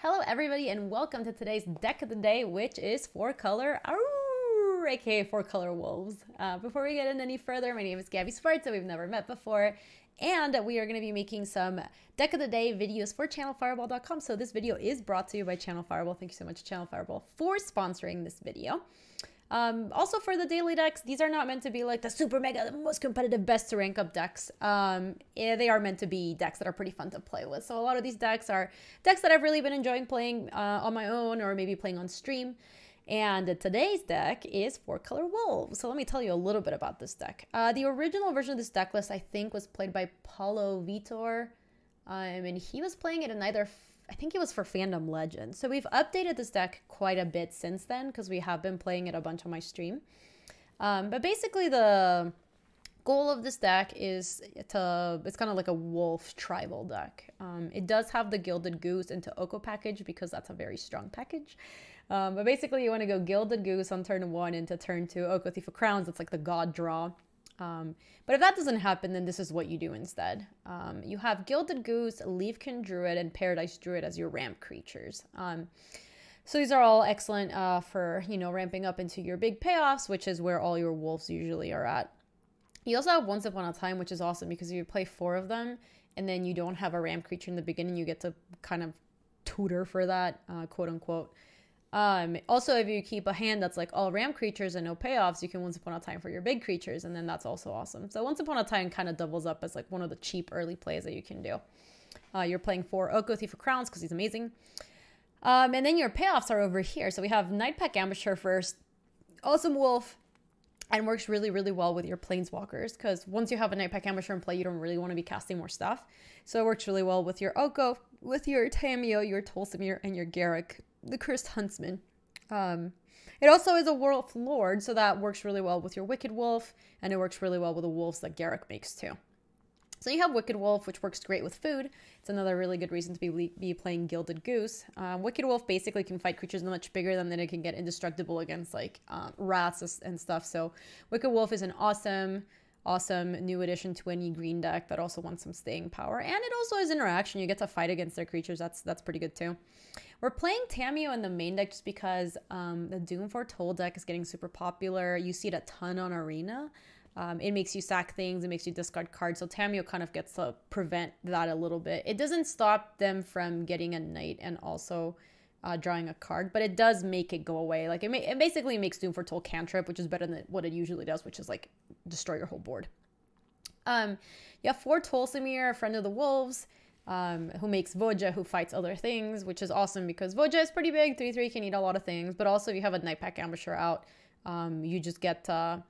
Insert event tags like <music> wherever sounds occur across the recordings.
Hello, everybody, and welcome to today's deck of the day, which is four color, Arr, aka four color wolves. Uh, before we get in any further, my name is Gaby Spartz. We've never met before, and we are going to be making some deck of the day videos for channelfireball.com. So this video is brought to you by Channel Fireball. Thank you so much, Channel Fireball, for sponsoring this video. Um, also for the daily decks, these are not meant to be like the super mega, the most competitive, best to rank up decks. Um, they are meant to be decks that are pretty fun to play with. So a lot of these decks are decks that I've really been enjoying playing uh, on my own or maybe playing on stream. And today's deck is Four Color Wolves. So let me tell you a little bit about this deck. Uh, the original version of this deck list, I think, was played by Paulo Vitor. Um, and he was playing it in either I think it was for Fandom Legends. So we've updated this deck quite a bit since then because we have been playing it a bunch on my stream. Um, but basically the goal of this deck is to, it's kind of like a wolf tribal deck. Um, it does have the Gilded Goose into Oko package because that's a very strong package. Um, but basically you want to go Gilded Goose on turn one into turn two, Oko Thief of Crowns, it's like the god draw. Um, but if that doesn't happen, then this is what you do instead. Um, you have Gilded Goose, Leafkin Druid, and Paradise Druid as your ramp creatures. Um, so these are all excellent uh, for, you know, ramping up into your big payoffs, which is where all your wolves usually are at. You also have Once Upon a Time, which is awesome because you play four of them and then you don't have a ramp creature in the beginning. You get to kind of tutor for that, uh, quote unquote. Um, also, if you keep a hand that's like all ramp creatures and no payoffs, you can Once Upon a Time for your big creatures, and then that's also awesome. So Once Upon a Time kind of doubles up as like one of the cheap early plays that you can do. Uh, you're playing for Oko Thief of Crowns because he's amazing. Um, and then your payoffs are over here. So we have Nightpack Ambusher first, Awesome Wolf, and works really, really well with your Planeswalkers because once you have a Nightpack Ambusher in play, you don't really want to be casting more stuff. So it works really well with your Oko, with your Tamiyo, your Tolsimir, and your Garruk the Cursed Huntsman. Um, it also is a Wolf Lord, so that works really well with your Wicked Wolf, and it works really well with the wolves that Garruk makes too. So you have Wicked Wolf, which works great with food. It's another really good reason to be, be playing Gilded Goose. Um, Wicked Wolf basically can fight creatures much bigger than that it can get indestructible against like um, rats and stuff. So Wicked Wolf is an awesome awesome new addition to any green deck that also wants some staying power. And it also has interaction. You get to fight against their creatures. That's that's pretty good too. We're playing Tamiyo in the main deck just because um, the Doom Foretold deck is getting super popular. You see it a ton on Arena. Um, it makes you sack things, it makes you discard cards. So Tamiyo kind of gets to prevent that a little bit. It doesn't stop them from getting a knight and also uh, drawing a card, but it does make it go away. Like it, ma- it basically makes Doom Foretold cantrip, which is better than what it usually does, which is like destroy your whole board. Um, you have four Tolsimir, a friend of the wolves, um, who makes Voja, who fights other things, which is awesome because Voja is pretty big. 3 3 can eat a lot of things, but also if you have a Nightpack Ambusher out, um, you just get to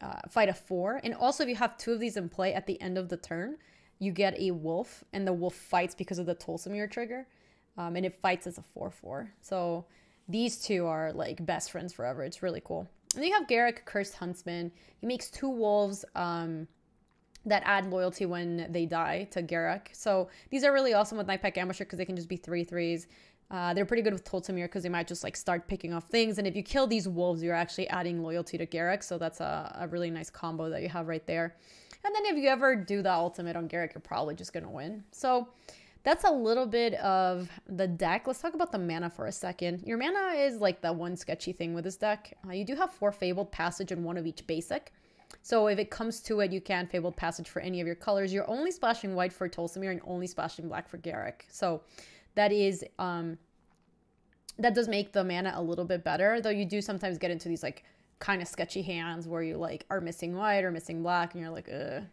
uh, fight a four. And also, if you have two of these in play at the end of the turn, you get a wolf, and the wolf fights because of the Tolsimir trigger um, and it fights as a 4-4. So these two are like best friends forever. It's really cool. And then you have Garruk, Cursed Huntsman. He makes two wolves um, that add loyalty when they die to Garruk. So these are really awesome with Nightpack Ambusher because they can just be three threes. Uh, they're pretty good with Tolsimir because they might just like start picking off things. And if you kill these wolves, you're actually adding loyalty to Garruk. So that's a, a really nice combo that you have right there. And then if you ever do the ultimate on Garruk, you're probably just going to win. So that's a little bit of the deck. Let's talk about the mana for a second. Your mana is like the one sketchy thing with this deck. Uh, you do have four Fabled Passage and one of each basic. So if it comes to it, you can Fabled Passage for any of your colors. You're only splashing white for Tolsimir and only splashing black for Garruk. So that is, um, that does make the mana a little bit better, though you do sometimes get into these like kind of sketchy hands where you like are missing white or missing black and you're like, ugh.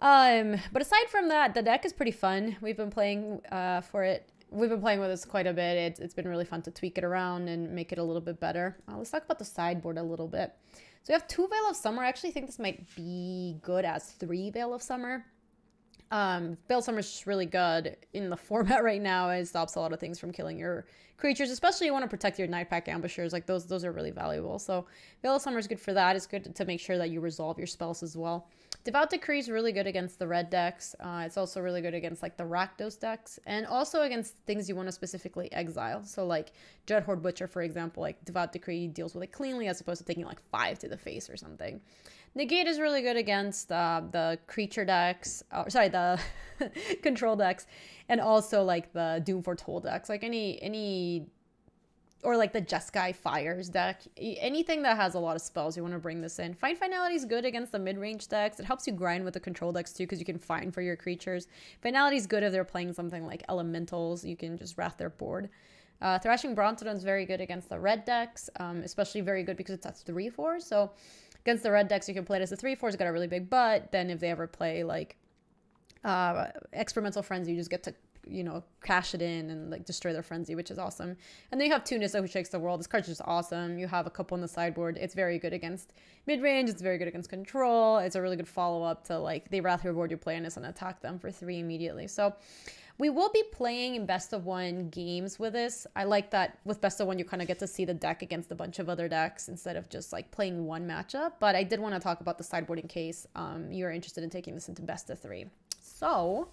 Um, but aside from that, the deck is pretty fun. We've been playing uh, for it. We've been playing with this quite a bit. It's, it's been really fun to tweak it around and make it a little bit better. Uh, let's talk about the sideboard a little bit. So we have two Veil of Summer. I actually think this might be good as three Veil of Summer. Um, Veil of Summer is just really good in the <laughs> format right now. It stops a lot of things from killing your creatures, especially you want to protect your Nightpack Ambushers. Like those, those are really valuable. So Veil of Summer is good for that. It's good to make sure that you resolve your spells as well. Devout Decree is really good against the red decks. Uh, it's also really good against like the Rakdos decks and also against things you want to specifically exile. So like Dreadhorde Butcher, for example, like Devout Decree deals with it cleanly as opposed to taking like five to the face or something. Negate is really good against uh, the creature decks, or sorry, the <laughs> control decks, and also like the Doom Foretold decks. Like any any or like the Jeskai Fires deck. Anything that has a lot of spells, you want to bring this in. Find Finality is good against the mid-range decks. It helps you grind with the control decks too because you can find for your creatures. Finality is good if they're playing something like Elementals. You can just wrath their board. Uh, Thrashing Brontodon is very good against the red decks, um, especially very good because it's a 3-4. So against the red decks, you can play it as a 3-4. It's got a really big butt. Then if they ever play like uh, Experimental Frenzy, you just get to you know, cash it in and like destroy their frenzy, which is awesome. And then you have two Nissa who shakes the world. This card's just awesome. You have a couple on the sideboard. It's very good against mid range. It's very good against control. It's a really good follow up to like they rather reward your planners and attack them for three immediately. So we will be playing best of one games with this. I like that with best of one, you kind of get to see the deck against a bunch of other decks instead of just like playing one matchup. But I did want to talk about the sideboard in case um, you're interested in taking this into best of three. So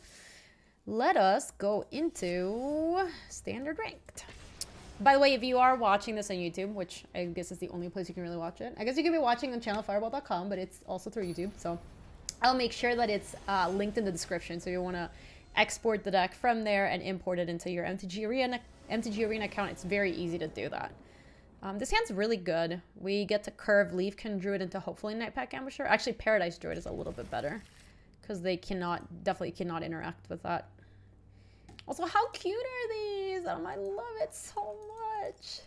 let us go into standard ranked. By the way, if you are watching this on YouTube, which I guess is the only place you can really watch it, I guess you can be watching on channelfireball.com, but it's also through YouTube. So I'll make sure that it's uh, linked in the description. So you want to export the deck from there and import it into your MTG Arena, MTG Arena account. It's very easy to do that. Um, this hand's really good. We get to curve Leafkin Druid into hopefully Nightpack Ambusher. Actually, Paradise Druid is a little bit better because they cannot, definitely cannot interact with that. Also, how cute are these? Um, I love it so much.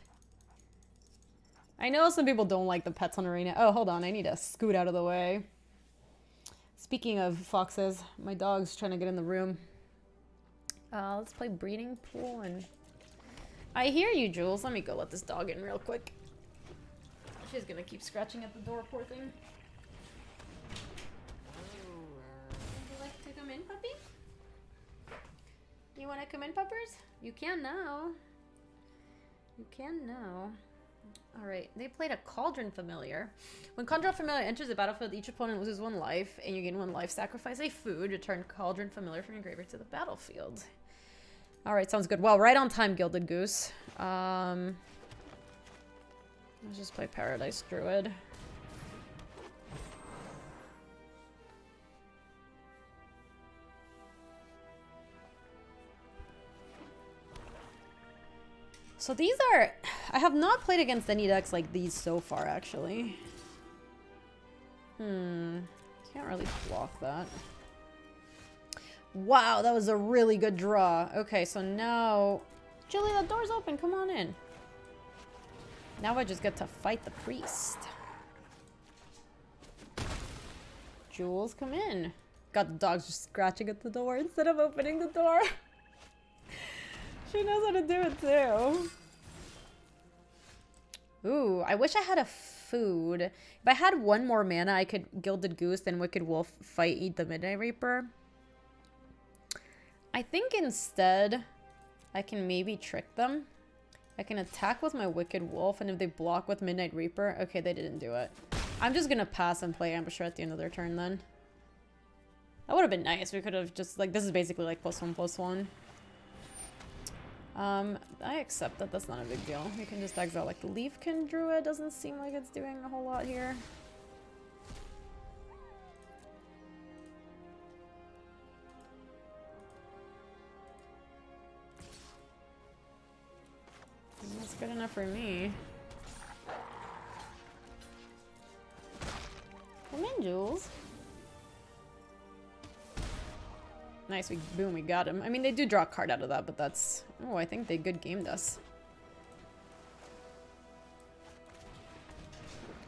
I know some people don't like the pets on Arena. Oh, hold on. I need to scoot out of the way. Speaking of foxes, my dog's trying to get in the room. Uh, let's play breeding pool and... I hear you, Jules. Let me go let this dog in real quick. She's gonna keep scratching at the door, poor thing. You want to come in, puppers? You can now. You can now. Alright, they played a Cauldron Familiar. When Cauldron Familiar enters the battlefield, each opponent loses one life, and you gain one life. Sacrifice a food, to return Cauldron Familiar from your graveyard to the battlefield. Alright, sounds good. Well, right on time, Gilded Goose. Um, let's just play Paradise Druid. So these are... I have not played against any decks like these so far, actually. Hmm. Can't really block that. Wow, that was a really good draw. Okay, so now... Julie, the door's open. Come on in. Now I just get to fight the priest. Jules, come in. Got the dogs just scratching at the door <laughs> instead of opening the door. She knows how to do it too. Ooh, I wish I had a food. If I had one more mana, I could Gilded Goose and Wicked Wolf fight Eat the Midnight Reaper. I think instead, I can maybe trick them. I can attack with my Wicked Wolf, and if they block with Midnight Reaper... Okay, they didn't do it. I'm just gonna pass and play Ambusher at the end of their turn then. That would have been nice. We could have just, like, this is basically like plus one, plus one. Um, I accept that that's not a big deal. You can just exile like the Leafkin Druid. Doesn't seem like it's doing a whole lot here. That's good enough for me. Come in, Jules. Nice, we boom, we got him. I mean, they do draw a card out of that, but that's... Oh, I think they good gamed us.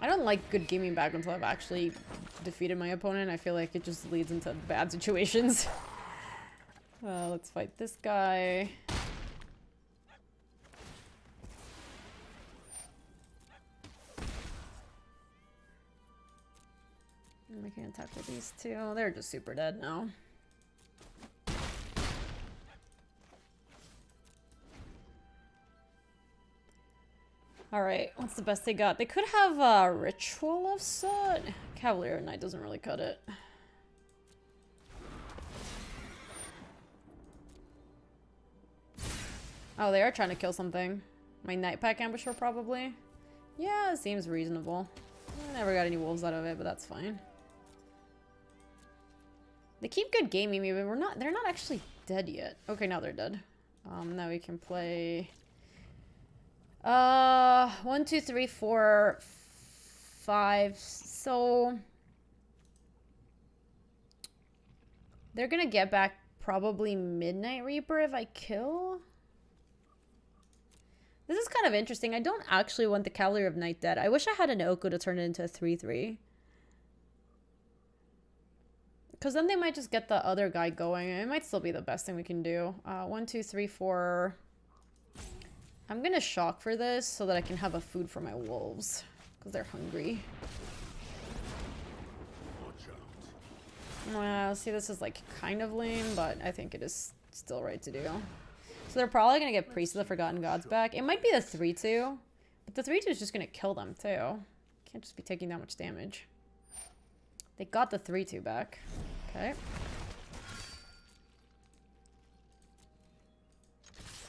I don't like good gaming back until I've actually defeated my opponent. I feel like it just leads into bad situations. <laughs> uh, let's fight this guy. We can attack with these two. They're just super dead now. Alright, what's the best they got? They could have a Ritual of Soot. Cavalier of Night doesn't really cut it. Oh, they are trying to kill something. My Nightpack Ambusher, probably? Yeah, seems reasonable. Never got any wolves out of it, but that's fine. They keep good gaming me, but we're not they're not actually dead yet. Okay, now they're dead. Um now we can play uh one, two, three, four, five. So they're gonna get back probably Midnight Reaper if I kill. This is kind of interesting. I don't actually want the Cavalier of Night dead. I wish I had an Oko to turn it into a 3-3. Because then they might just get the other guy going. It might still be the best thing we can do. Uh, one, two, three, four. I'm going to shock for this so that I can have a food for my wolves. Because they're hungry. Well, see, this is like kind of lame, but I think it is still right to do. So they're probably going to get Priest of the Forgotten Gods back. It might be the 3-2, but the 3-2 is just going to kill them too. Can't just be taking that much damage. They got the 3-2 back. Okay.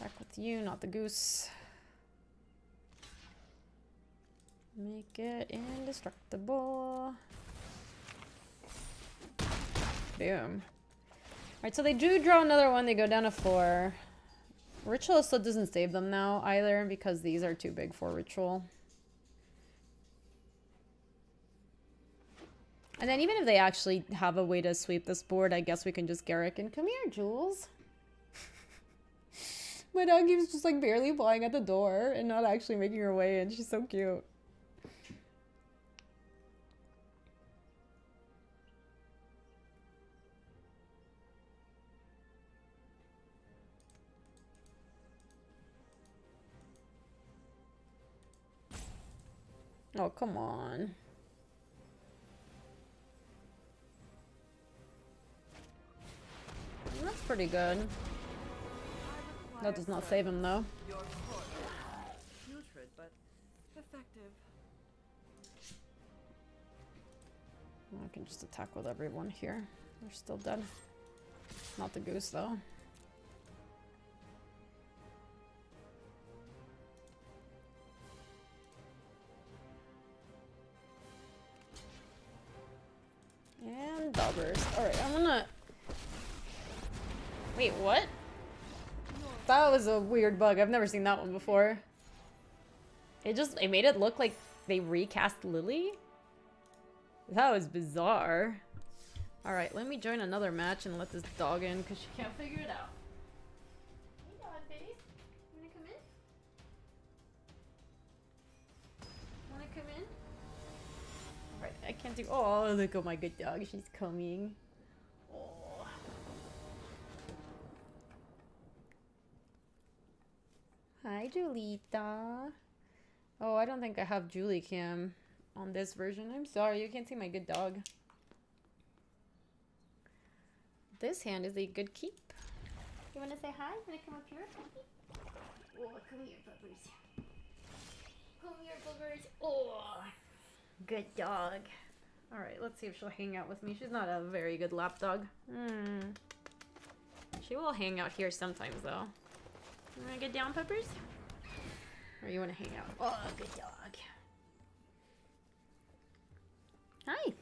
Attack with you, not the goose. Make it indestructible. Boom. Alright, so they do draw another one. They go down to four. Ritual still doesn't save them now either because these are too big for Ritual. And then even if they actually have a way to sweep this board, I guess we can just Garruk and come here, Jules. My dog keeps just like barely flying at the door and not actually making her way in. She's so cute. Oh, come on. That's pretty good. That does not save him though. Putrid, but effective. I can just attack with everyone here. They're still dead. Not the goose though. Was a weird bug. I've never seen that one before. It just, it made it look like they recast Lily? That was bizarre. Alright, let me join another match and let this dog in because she can't figure it out. Hey dog face, wanna come in? Wanna come in? Alright, I can't do- oh, look at my good dog, she's coming. Hi, Julita. Oh, I don't think I have Julie Cam on this version. I'm sorry, you can't see my good dog. This hand is a good keep. You want to say hi? Want to come up here? Oh, come here, puppers. Come here, puppers. Oh, good dog. All right, let's see if she'll hang out with me. She's not a very good lap dog. Hmm. She will hang out here sometimes, though. You want to get down, Peppers? Or you want to hang out? Oh, good dog. Hi.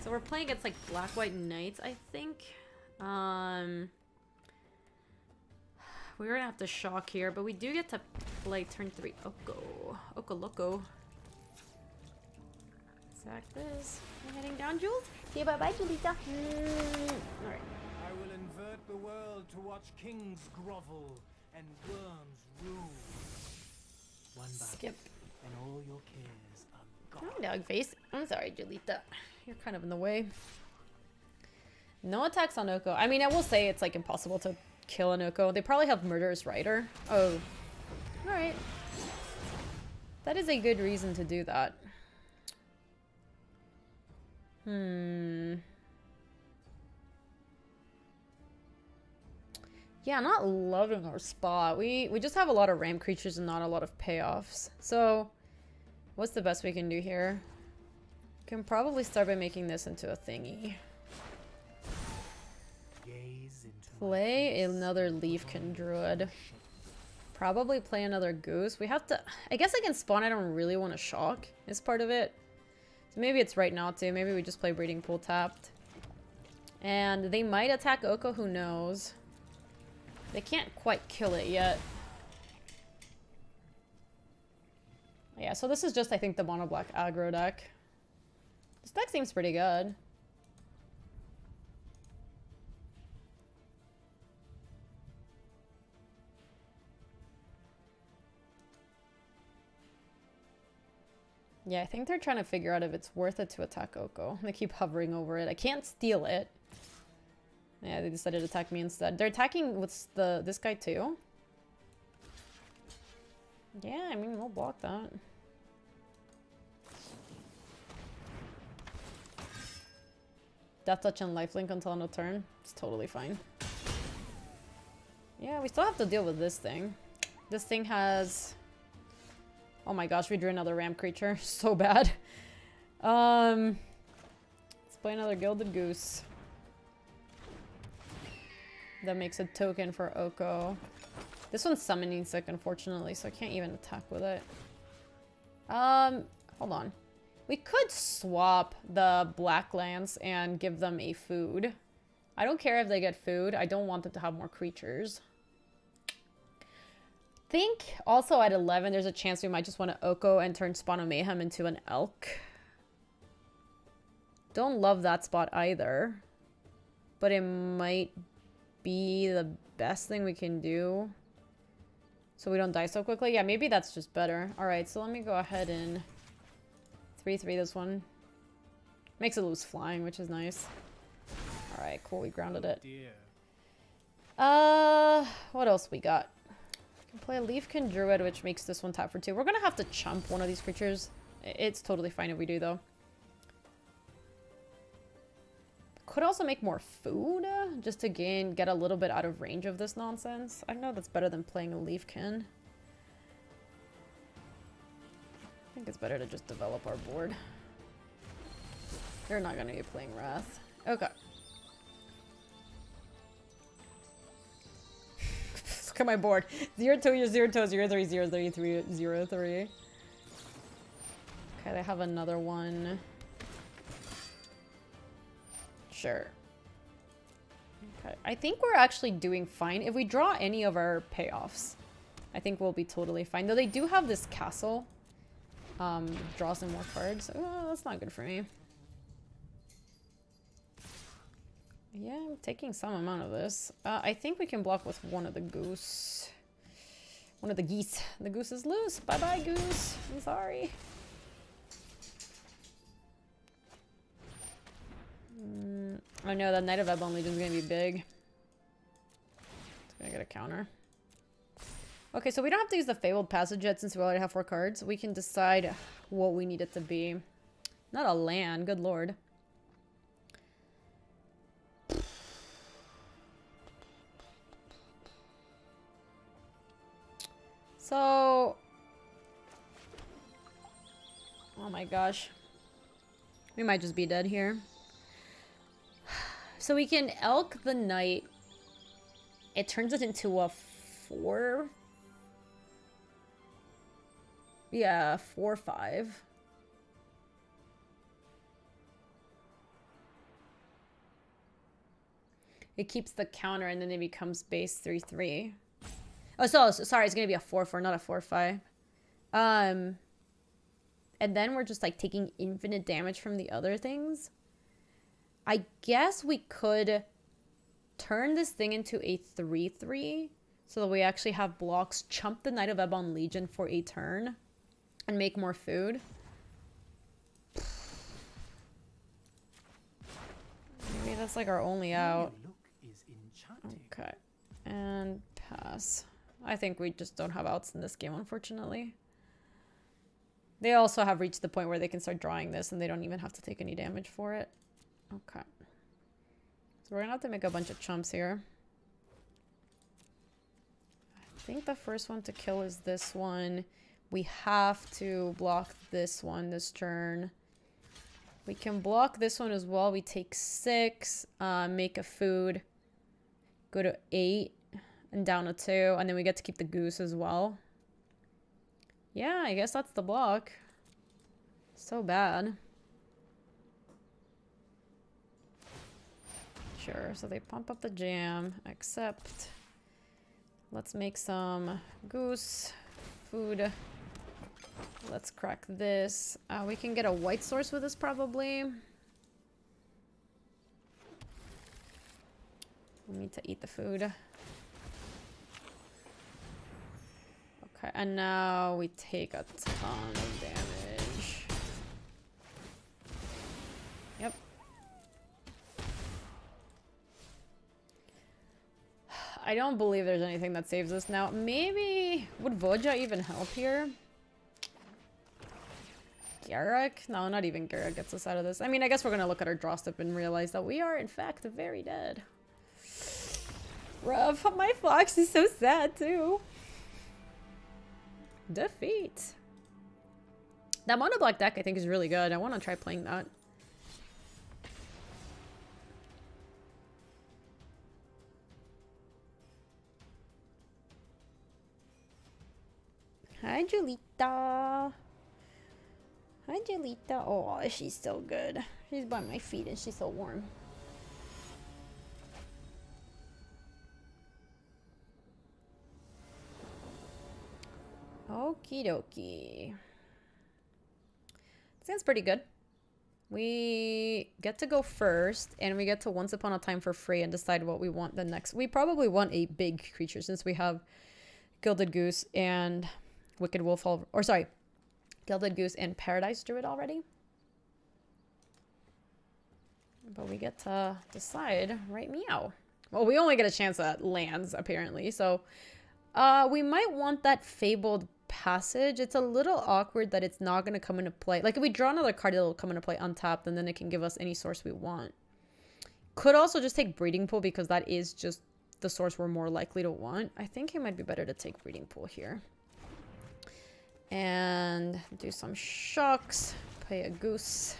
So we're playing against like black white knights, I think. Um we're gonna have to shock here, but we do get to play turn three Oko. Oko Loco. Sack this. We're heading down, Jules. Say bye bye, Julita. Mm. Alright. The world to watch kings grovel and worms rule. One Skip. and all your cares are gone. Hi, dog face. I'm sorry, Julita. You're kind of in the way. No attacks on Oko. I mean, I will say it's like impossible to kill an Oko. They probably have Murderous Rider. Oh. Alright. That is a good reason to do that. Hmm. Yeah, not loving our spot. We we just have a lot of ramp creatures and not a lot of payoffs. So, what's the best we can do here? Can probably start by making this into a thingy. Gaze into my Play another Leafkin Druid. Probably play another goose. We have to... I guess I can spawn. I don't really want to shock is part of it. So maybe it's right not to. Maybe we just play breeding pool tapped. And they might attack Oko. Who knows? They can't quite kill it yet. Yeah, so this is just, I think, the mono black aggro deck. This deck seems pretty good. Yeah, I think they're trying to figure out if it's worth it to attack Oko. <laughs> They keep hovering over it. I can't steal it. Yeah, they decided to attack me instead. They're attacking with the this guy too. Yeah, I mean, we'll block that. Death Touch and Lifelink until of turn. It's totally fine. Yeah, we still have to deal with this thing. This thing has... Oh my gosh, we drew another ramp creature. <laughs> So bad. Um, Let's play another Gilded Goose. That makes a token for Oko. This one's summoning sick, unfortunately, so I can't even attack with it. Um, hold on. We could swap the black lance and give them a food. I don't care if they get food. I don't want them to have more creatures. think also at 11, there's a chance we might just want to Oko and turn Spawn of Mayhem into an elk. Don't love that spot either. But it might be the best thing we can do. So we don't die so quickly. Yeah, maybe that's just better. Alright, so let me go ahead and 3-3 this one. Makes it lose flying, which is nice. Alright, cool. We grounded it. Uh, what else we got? We can play a Leafkin Druid, which makes this one tap for two. We're gonna have to chump one of these creatures. It's totally fine if we do, though. Could also make more food, just to gain, get a little bit out of range of this nonsense. I know that's better than playing a Leafkin. I think it's better to just develop our board. They're not to be playing Wrath. Okay. <laughs> Look at my board. 0, 2, 0, 2, 0, 3, 0, 3, 3, 0, 3. Okay, they have another one. Sure. Okay. I think we're actually doing fine. If we draw any of our payoffs, I think we'll be totally fine. Though they do have this castle. Um, draw some more cards. Oh, that's not good for me. Yeah, I'm taking some amount of this. Uh, I think we can block with one of the goose. One of the geese. The goose is loose. Bye-bye, goose. I'm sorry. Mm, I know that Knight of Ebon Legion is going to be big. It's to get a counter. Okay, so we don't have to use the Fabled Passage yet since we already have four cards. We can decide what we need it to be. Not a land, good lord. So... Oh my gosh. We might just be dead here. So we can elk the knight. It turns it into a four. Yeah, four, five. It keeps the counter and then it becomes base three, three. Oh, so, so sorry, it's gonna be a four, four, not a four, five. Um, and then we're just like taking infinite damage from the other things. I guess we could turn this thing into a 3-3 so that we actually have blocks, chump the Knight of Ebon Legion for a turn, and make more food. Maybe that's like our only out. Okay. And pass. I think we just don't have outs in this game, unfortunately. They also have reached the point where they can start drawing this and they don't even have to take any damage for it. Okay. So we're gonna have to make a bunch of chumps here. I think the first one to kill is this one. We have to block this one this turn. We can block this one as well. We take six, uh, make a food, go to eight. and down a two, and then we get to keep the goose as well. Yeah, I guess that's the block. So bad. Sure, so they pump up the jam, except let's make some goose food. Let's crack this. Uh, we can get a white source with this probably. We need to eat the food. Okay, and now we take a ton of damage. I don't believe there's anything that saves us now. Maybe... Would Voja even help here? Garruk? No, not even Garruk gets us out of this. I mean, I guess we're gonna look at our draw step and realize that we are, in fact, very dead. Rough. My fox is so sad, too. Defeat. That mono black deck, I think, is really good. I want to try playing that. Hi, Julita. Hi, Julita. Oh, she's so good. She's by my feet and she's so warm. Okie dokie. Sounds pretty good. We get to go first, and we get to Once Upon a Time for free and decide what we want the next. We probably want a big creature since we have Gilded Goose and Wicked Wolf, or sorry, Gilded Goose and Paradise Druid already. But we get to decide right meow. Well, we only get a chance at lands, apparently. So uh, we might want that Fabled Passage. It's a little awkward that it's not going to come into play. Like, if we draw another card, it'll come into play untapped, and then it can give us any source we want. Could also just take Breeding Pool, because that is just the source we're more likely to want. I think it might be better to take Breeding Pool here. And do some shocks. Play a goose.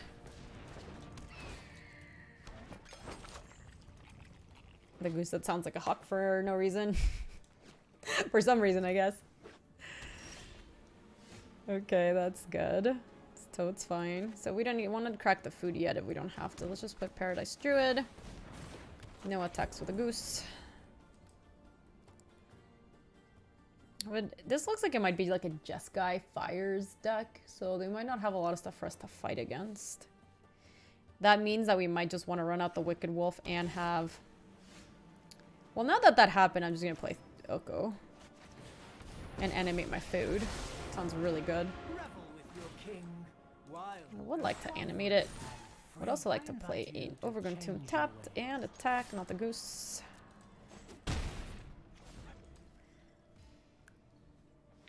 The goose that sounds like a hawk for no reason. <laughs> for some reason, I guess. Okay, that's good. So it's fine. So we don't want to crack the food yet if we don't have to. Let's just put Paradise Druid. No attacks with a goose. But this looks like it might be like a Jeskai Fires deck, so they might not have a lot of stuff for us to fight against. That means that we might just want to run out the Wicked Wolf and have... Well, now that that happened, I'm just going to play Oko. And animate my food. Sounds really good. I would like to animate it. Would also like to play an Overgrown Tomb tapped and attack, not the goose.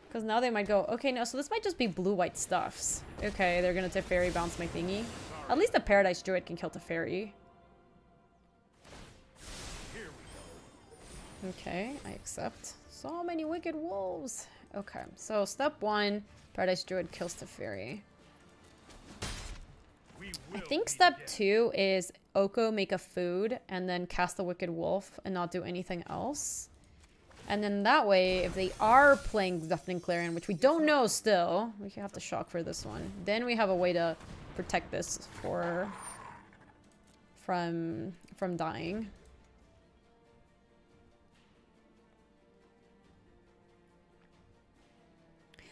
Because now they might go, okay, no, so this might just be blue-white stuffs. Okay, they're gonna Teferi bounce my thingy. At least the Paradise Druid can kill Teferi. Okay, I accept. So many wicked wolves. Okay, so step one, Paradise Druid kills Teferi. I think step two is Oko make a food and then cast the Wicked Wolf and not do anything else. And then that way, if they are playing Deafening Clarion, which we don't know still, we have to shock for this one. Then we have a way to protect this for from from dying.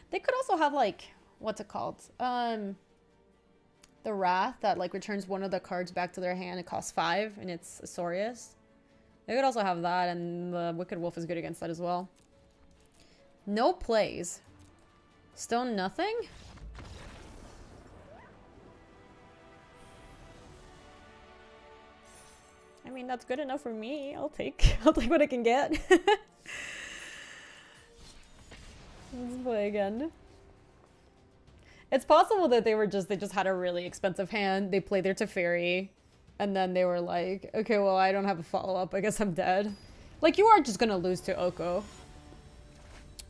They could also have like what's it called? Um the Wrath that like returns one of the cards back to their hand. It costs five and it's Azorius. They could also have that, and the Wicked Wolf is good against that as well. No plays. Stone nothing? I mean, that's good enough for me. I'll take, <laughs> I'll take what I can get. <laughs> Let's play again. It's possible that they were just, they just had a really expensive hand. They played their Teferi. And then they were like, okay, well, I don't have a follow-up. I guess I'm dead. Like, you are just gonna lose to Oko.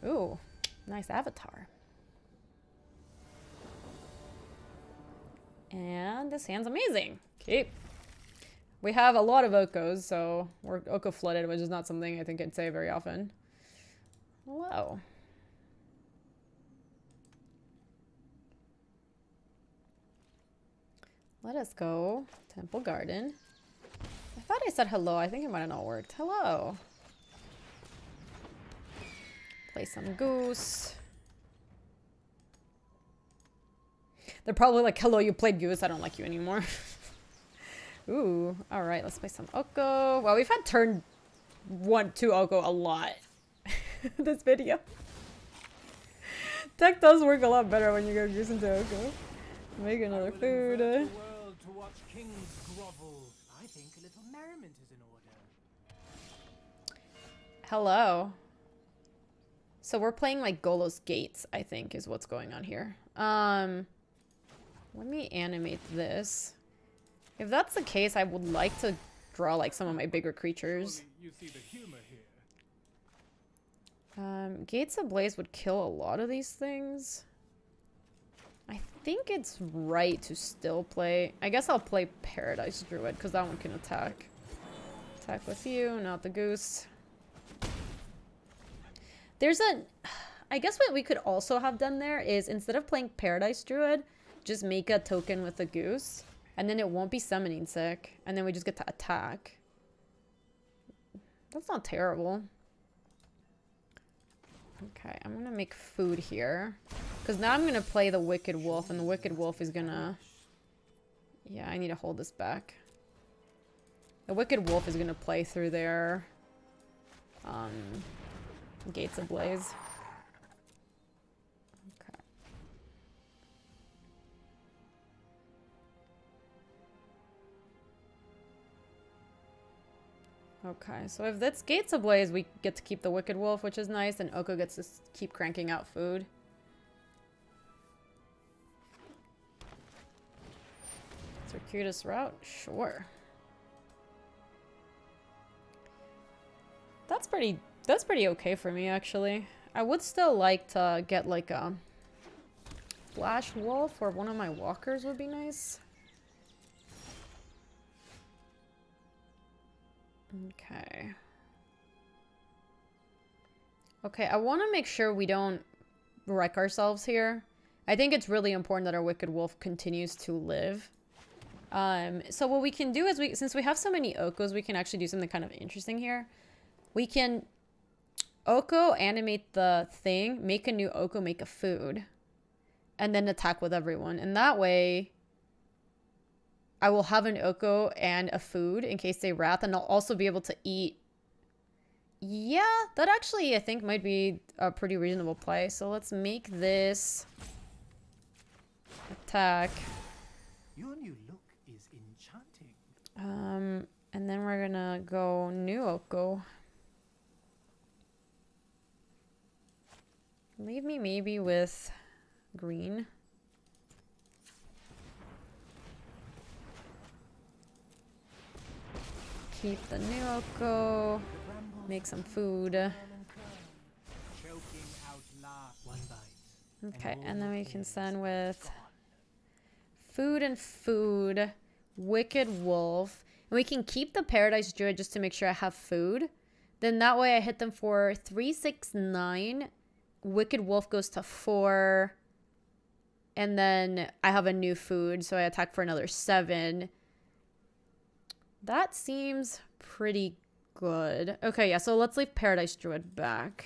Ooh, nice avatar. And this hand's amazing. Keep. We have a lot of Okos, so we're Oko flooded, which is not something I think I'd say very often. Hello. Let us go. Temple Garden. I thought I said hello. I think it might have not worked. Hello. Play some goose. They're probably like, hello, you played goose. I don't like you anymore. <laughs> Ooh, all right, let's play some Oko. Well, we've had turn one, two Oko a lot <laughs> this video. Tech does work a lot better when you go goose into Oko. Make another food. The world to watch kings grovel. I think a little merriment is in order. Hello. So we're playing like Golos Gates, I think, is what's going on here. Um, let me animate this. If that's the case, I would like to draw like some of my bigger creatures. You see the humor here. Um, Gates Ablaze would kill a lot of these things. I think it's right to still play. I guess I'll play Paradise Druid because that one can attack. Attack with you, not the goose. There's a... <sighs> I guess what we could also have done there is instead of playing Paradise Druid, just make a token with the goose. And then it won't be summoning sick. And then we just get to attack. That's not terrible. Okay, I'm gonna make food here. Because now I'm gonna play the Wicked Wolf, and the Wicked Wolf is gonna... Yeah, I need to hold this back. The Wicked Wolf is gonna play through their... Um... Gates Ablaze. Okay. Okay, so if that's Gates Ablaze, we get to keep the Wicked Wolf, which is nice, and Oko gets to keep cranking out food. Circuitous route? Sure. That's pretty that's pretty okay for me actually. I would still like to get like a Flash Wolf or one of my walkers would be nice. Okay. Okay, I want to make sure we don't wreck ourselves here. I think it's really important that our Wicked Wolf continues to live. Um, so what we can do is we, since we have so many Okos, we can actually do something kind of interesting here. We can Oko animate the thing, make a new Oko, make a food, and then attack with everyone. And that way, I will have an Oko and a food in case they wrath, and I'll also be able to eat. Yeah, that actually I think might be a pretty reasonable play. So let's make this attack. Your new. Um, and then we're gonna go new Oko. Leave me maybe with green. Keep the new Oko. Make some food. Okay, and then we can send with food and food, wicked wolf, and we can keep the paradise druid just to make sure I have food. Then that way I hit them for three, six, nine. Wicked wolf goes to four, and then I have a new food, so I attack for another seven. That seems pretty good. Okay, yeah, so let's leave paradise druid back.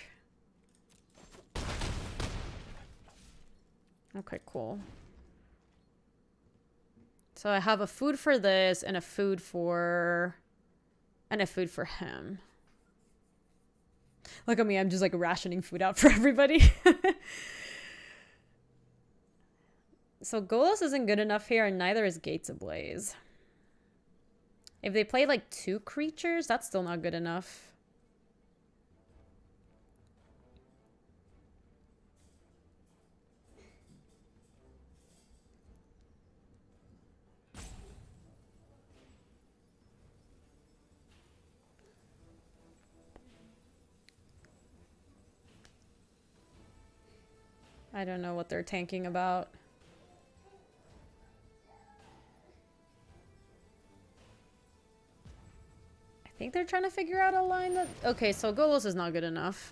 Okay, cool. So I have a food for this and a food for and a food for him. Look at me, I'm just like rationing food out <laughs> for everybody. so Golos isn't good enough here and neither is Gates Ablaze. If they play like two creatures, that's still not good enough. I don't know what they're tanking about. I think they're trying to figure out a line that... Okay, so Golos is not good enough.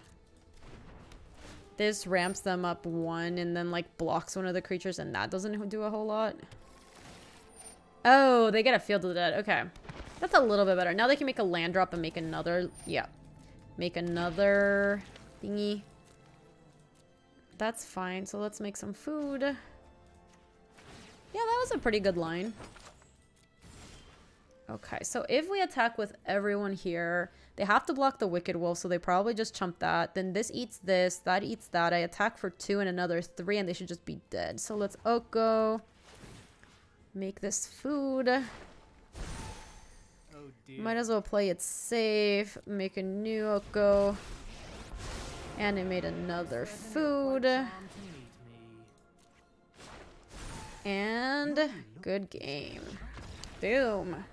This ramps them up one and then like blocks one of the creatures and that doesn't do a whole lot. Oh, they get a Field of the Dead. Okay. That's a little bit better. Now they can make a land drop and make another... Yeah. Make another thingy. That's fine. So let's make some food. Yeah, that was a pretty good line. Okay, so if we attack with everyone here, they have to block the Wicked Wolf, so they probably just chump that. Then this eats this, that eats that. I attack for two and another three, and they should just be dead. So let's Oko. Make this food. Oh dear. Might as well play it safe. Make a new Oko. And it made another food. And good game. Boom.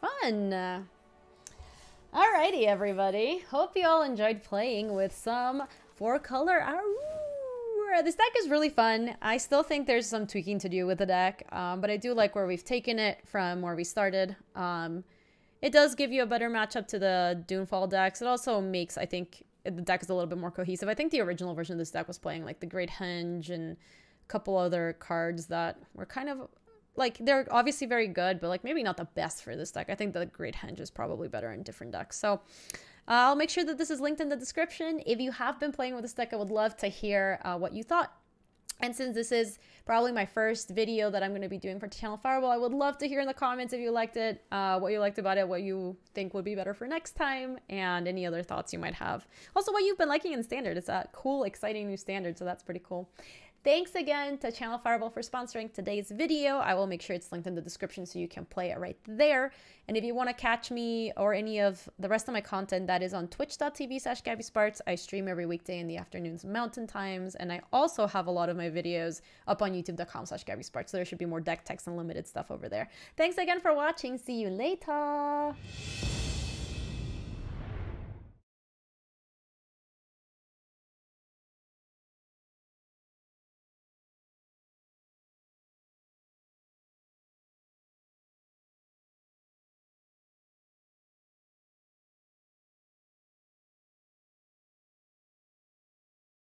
Fun. Alrighty, everybody. Hope you all enjoyed playing with some four color. This deck is really fun. I still think there's some tweaking to do with the deck, um, but I do like where we've taken it from where we started. Um, it does give you a better matchup to the Doomfall decks. It also makes, I think, the deck is a little bit more cohesive. I think the original version of this deck was playing like the Great Henge and a couple other cards that were kind of like they're obviously very good, but like maybe not the best for this deck. I think the Great Henge is probably better in different decks. So uh, I'll make sure that this is linked in the description. If you have been playing with this deck, I would love to hear uh, what you thought. And since this is probably my first video that I'm going to be doing for Channel Fireball, I would love to hear in the comments if you liked it, uh, what you liked about it, what you think would be better for next time, and any other thoughts you might have. Also, what you've been liking in Standard. It's a cool, exciting new Standard, so that's pretty cool. Thanks again to Channel Fireball for sponsoring today's video. I will make sure it's linked in the description so you can play it right there. And if you want to catch me or any of the rest of my content, that is on twitch.tv slash gabyspartz. I stream every weekday in the afternoons mountain times. And I also have a lot of my videos up on youtube.com slash gabyspartz. So there should be more deck techs and limited stuff over there. Thanks again for watching. See you later.